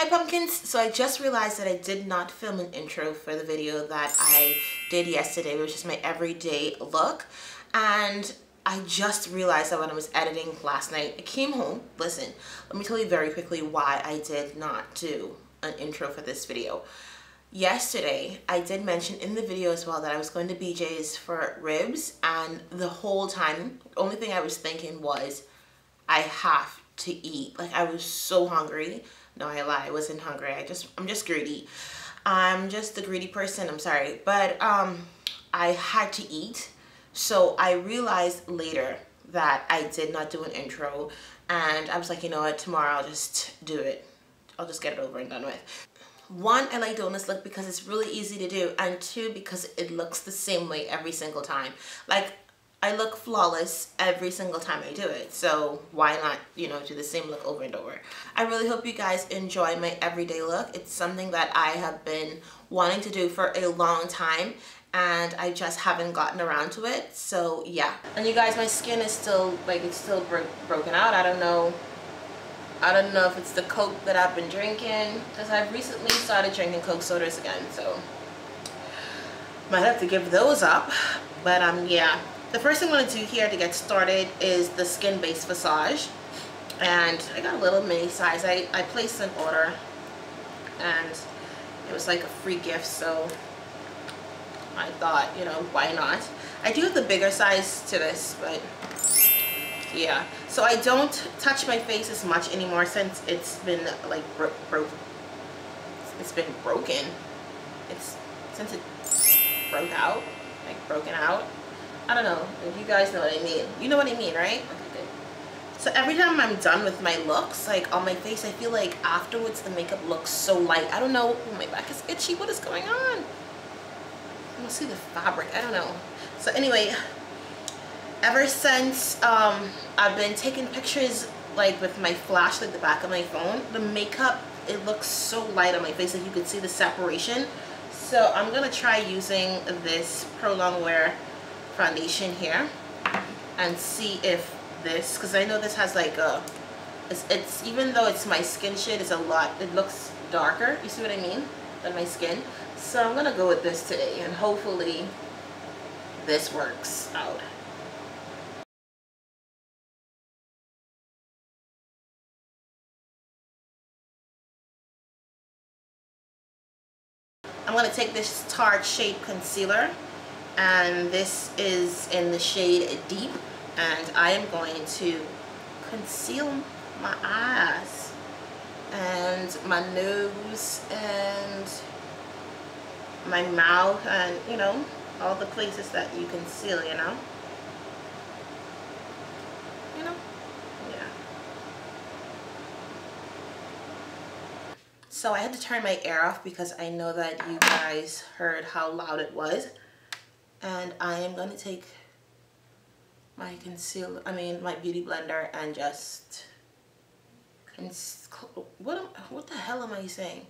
Hi pumpkins! So I just realized that I did not film an intro for the video that I did yesterday, which is my everyday look. And I just realized that when I was editing last night, I came home. Listen, let me tell you very quickly why I did not do an intro for this video. Yesterday, I did mention in the video as well that I was going to BJ's for ribs and the whole time, the only thing I was thinking was, I have to eat. Like I was so hungry no, I lie. I wasn't hungry. I just, I'm just greedy. I'm just a greedy person. I'm sorry. But um, I had to eat. So I realized later that I did not do an intro. And I was like, you know what? Tomorrow I'll just do it. I'll just get it over and done with. One, I like doing this look because it's really easy to do. And two, because it looks the same way every single time. Like, I look flawless every single time I do it. So why not, you know, do the same look over and over. I really hope you guys enjoy my everyday look. It's something that I have been wanting to do for a long time and I just haven't gotten around to it. So yeah. And you guys, my skin is still, like, it's still bro broken out. I don't know. I don't know if it's the Coke that I've been drinking because I've recently started drinking Coke sodas again. So might have to give those up. But um, yeah, the first thing I'm going to do here to get started is the Skin Base Visage And I got a little mini size. I, I placed an order and it was like a free gift so I thought, you know, why not? I do have the bigger size to this, but yeah. So I don't touch my face as much anymore since it's been like broke. Bro it's been broken. It's since it broke out, like broken out. I don't know if you guys know what I mean. You know what I mean, right? Okay, good. So every time I'm done with my looks, like on my face, I feel like afterwards the makeup looks so light. I don't know. Oh, my back is itchy. What is going on? I don't see the fabric. I don't know. So anyway, ever since um, I've been taking pictures like with my flash, like the back of my phone, the makeup, it looks so light on my face. Like you can see the separation. So I'm going to try using this Pro Longwear foundation here and see if this because I know this has like a it's, it's even though it's my skin shade it's a lot it looks darker you see what I mean than my skin. So I'm gonna go with this today and hopefully this works out. I'm going to take this Tarte Shade Concealer and this is in the shade Deep and I am going to conceal my eyes and my nose and my mouth and you know all the places that you conceal you know? You know? Yeah. So I had to turn my air off because I know that you guys heard how loud it was and I am going to take my concealer, I mean my beauty blender and just, what, am, what the hell am I saying?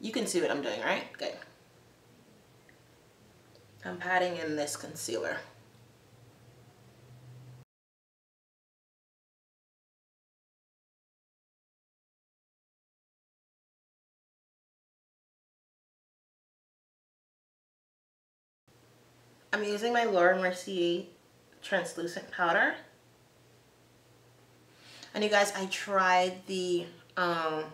You can see what I'm doing, right? Okay. I'm patting in this concealer. I'm using my Laura Mercier translucent powder. And you guys, I tried the um,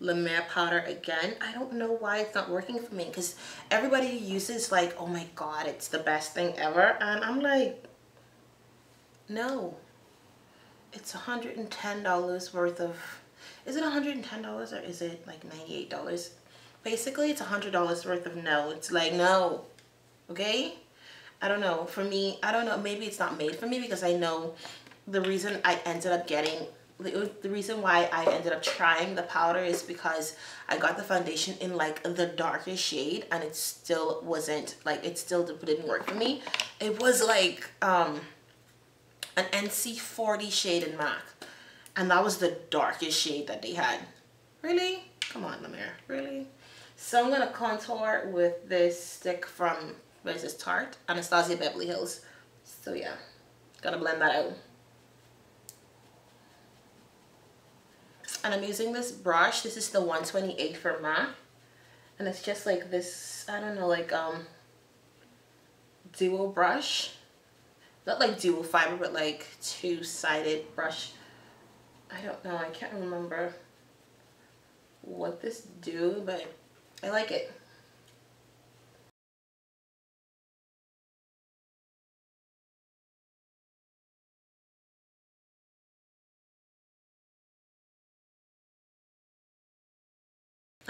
La Mer powder again. I don't know why it's not working for me because everybody who uses like, oh my god, it's the best thing ever. And I'm like, no. It's $110 worth of, is it $110 or is it like $98? Basically, it's $100 worth of no. It's like, no, okay? I don't know. For me, I don't know. Maybe it's not made for me because I know the reason I ended up getting the, reason why I ended up trying the powder is because I got the foundation in like the darkest shade and it still wasn't like it still didn't work for me. It was like um an NC40 shade in MAC and that was the darkest shade that they had. Really? Come on, La Mer. Really? So I'm going to contour with this stick from this Tarte Anastasia Beverly Hills so yeah gotta blend that out and I'm using this brush. This is the 128 for MAC. And it's just like this, I don't know, like um, dual brush. Not like dual fiber, but like two-sided brush. I don't know, I can't remember what this do, but I like it.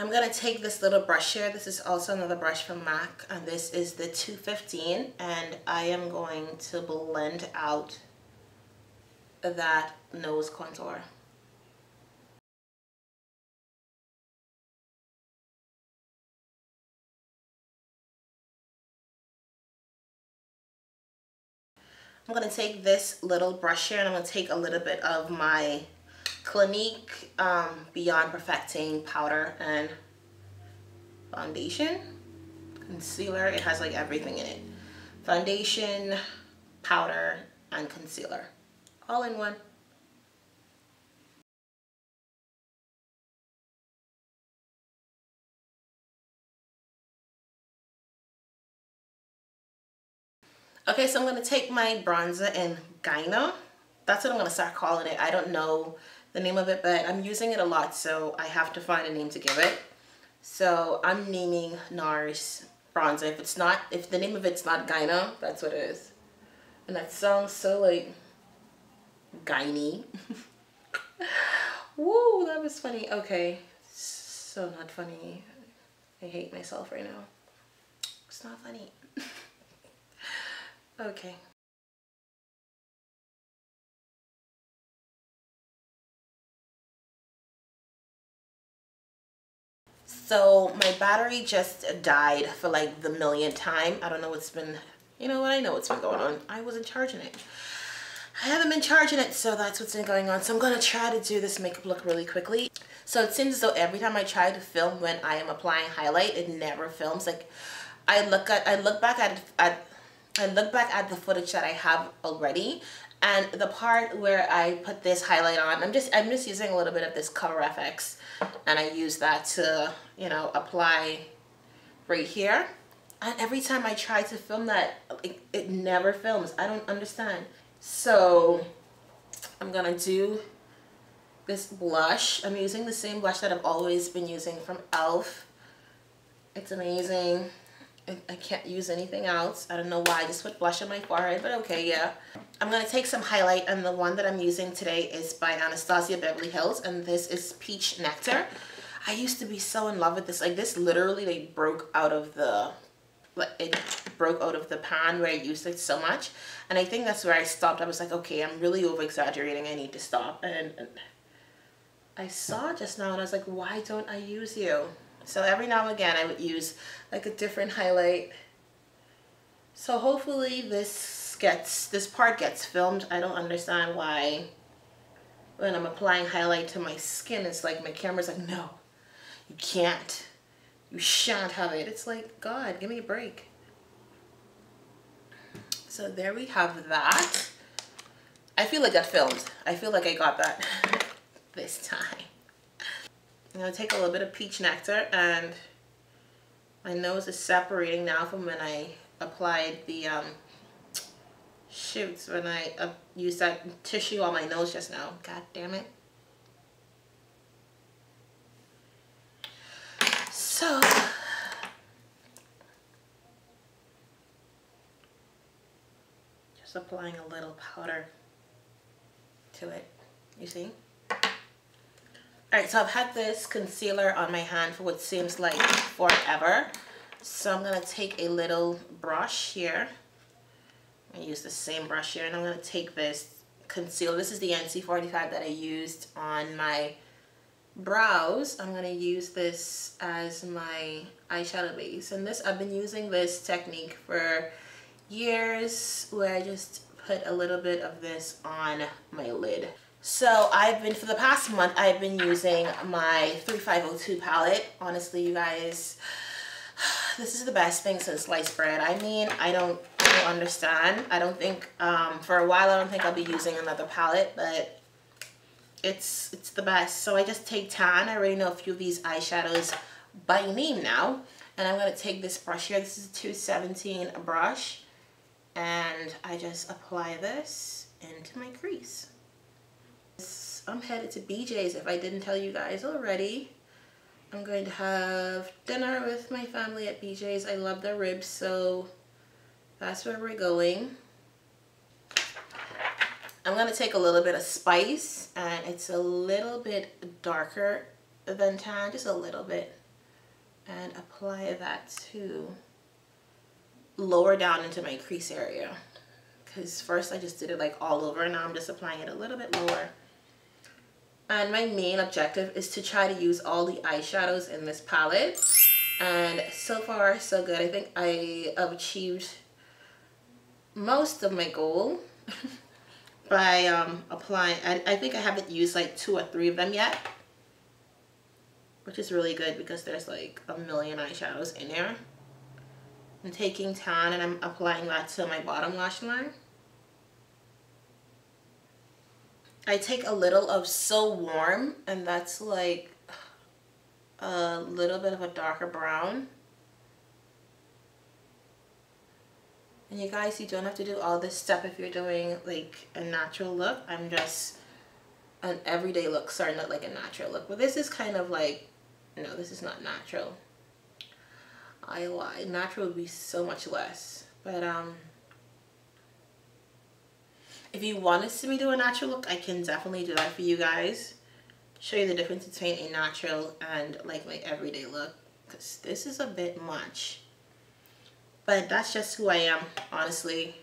I'm going to take this little brush here. This is also another brush from MAC and this is the 215 and I am going to blend out that nose contour. I'm going to take this little brush here and I'm going to take a little bit of my Clinique um, Beyond Perfecting Powder and Foundation. Concealer, it has like everything in it. Foundation, powder, and concealer. All in one. Okay, so I'm going to take my bronzer in Gyna. That's what I'm going to start calling it. I don't know the name of it, but I'm using it a lot, so I have to find a name to give it. So I'm naming NARS bronzer. If it's not, if the name of it's not Gyna, that's what it is. And that sounds so like gyny. Woo, that was funny. Okay, so not funny. I hate myself right now. It's not funny. okay. So my battery just died for like the millionth time. I don't know what's been, you know what, I know what's been going on. I wasn't charging it. I haven't been charging it, so that's what's been going on. So I'm to try to do this makeup look really quickly. So it seems as though every time I try to film when I am applying highlight, it never films. Like I look at, I look back at, at I look back at the footage that I have already and the part where I put this highlight on, I'm just I'm just using a little bit of this Cover FX and I use that to, you know, apply right here. And every time I try to film that, it, it never films. I don't understand. So I'm gonna do this blush. I'm using the same blush that I've always been using from e.l.f. It's amazing. I can't use anything else. I don't know why I just put blush on my forehead, but okay, yeah. I'm going to take some highlight and the one that I'm using today is by Anastasia Beverly Hills and this is Peach Nectar. I used to be so in love with this. Like this literally like broke out of the Like, it broke out of the pan where I used it so much and I think that's where I stopped. I was like, okay, I'm really over exaggerating. I need to stop. And, and I saw just now and I was like, why don't I use you? So every now and again I would use like a different highlight. So hopefully this gets, this part gets filmed. I don't understand why when I'm applying highlight to my skin, it's like my camera's like, no, you can't. You shan't have it. It's like, God, give me a break. So there we have that. I feel like I filmed. I feel like I got that this time. I'm going to take a little bit of peach nectar and my nose is separating now from when I applied the um, shoots when I uh, used that tissue on my nose just now. God damn it. So, just applying a little powder to it, you see? Alright, so I've had this concealer on my hand for what seems like forever. So I'm going to take a little brush here. I use the same brush here and I'm going to take this concealer. This is the NC45 that I used on my brows. I'm going to use this as my eyeshadow base. And this, I've been using this technique for years where I just put a little bit of this on my lid. So I've been, for the past month, I've been using my 3502 palette. Honestly, you guys, this is the best thing since sliced bread. I mean, I don't, I don't understand. I don't think, um, for a while, I don't think I'll be using another palette, but it's it's the best. So I just take tan. I already know a few of these eyeshadows by name now. And I'm going to take this brush here. This is a 217 brush. And I just apply this into my crease. I'm headed to BJ's if I didn't tell you guys already. I'm going to have dinner with my family at BJ's. I love their ribs, so that's where we're going. I'm going to take a little bit of spice, and it's a little bit darker than tan, just a little bit, and apply that to lower down into my crease area. Because first I just did it like all over, and now I'm just applying it a little bit lower. And my main objective is to try to use all the eyeshadows in this palette. And so far, so good. I think I have achieved most of my goal by um, applying. I, I think I haven't used like two or three of them yet. Which is really good because there's like a million eyeshadows in there. I'm taking tan and I'm applying that to my bottom lash line. I take a little of So Warm and that's like a little bit of a darker brown. And you guys, you don't have to do all this stuff if you're doing like a natural look. I'm just an everyday look, sorry, not like a natural look. But this is kind of like, no, this is not natural. I lie. Natural would be so much less. But um, if you want to see me do a natural look, I can definitely do that for you guys. Show you the difference between a natural and like my everyday look. Because this is a bit much. But that's just who I am, honestly.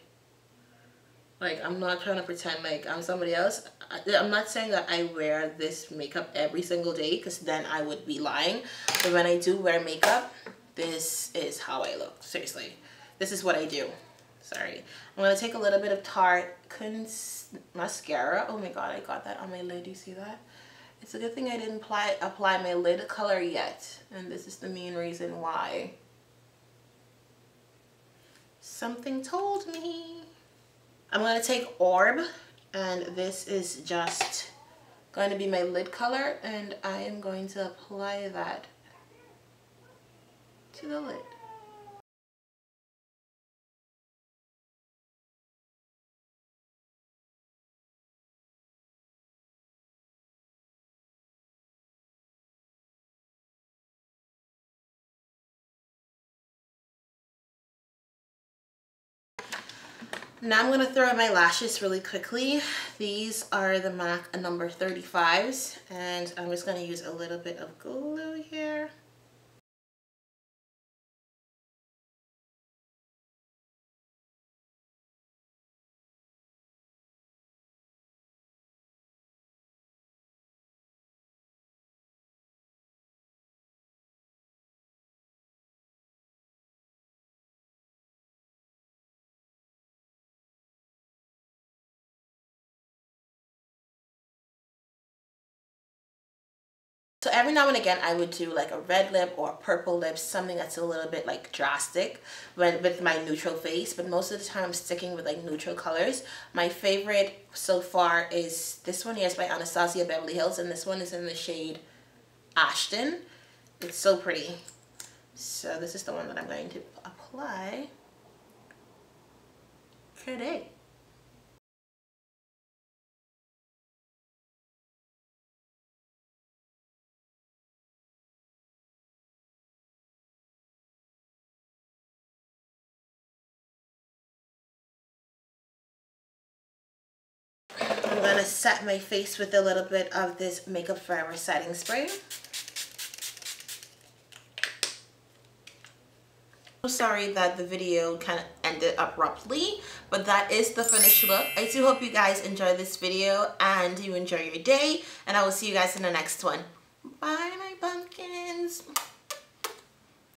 Like, I'm not trying to pretend like I'm somebody else. I'm not saying that I wear this makeup every single day because then I would be lying. But when I do wear makeup, this is how I look. Seriously. This is what I do sorry. I'm going to take a little bit of Tarte Cons mascara. Oh my god, I got that on my lid. Do you see that? It's a good thing I didn't apply, apply my lid color yet. And this is the main reason why. Something told me. I'm going to take Orb. And this is just going to be my lid color. And I am going to apply that to the lid. Now I'm going to throw in my lashes really quickly. These are the MAC number 35s and I'm just going to use a little bit of glue here. So every now and again I would do like a red lip or a purple lip, something that's a little bit like drastic when, with my neutral face. But most of the time I'm sticking with like neutral colors. My favorite so far is this one here is by Anastasia Beverly Hills and this one is in the shade Ashton. It's so pretty. So this is the one that I'm going to apply today. I'm going to set my face with a little bit of this Makeup Forever setting spray. I'm sorry that the video kind of ended abruptly, but that is the finished look. I do hope you guys enjoy this video and you enjoy your day, and I will see you guys in the next one. Bye, my pumpkins.